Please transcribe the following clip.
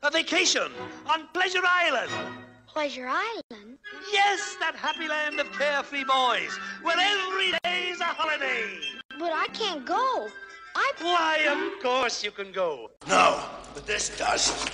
A vacation on Pleasure Island. Pleasure Island? Yes, that happy land of carefree boys, where every day's a holiday. But I can't go. I. Why, of course you can go. No, but this does.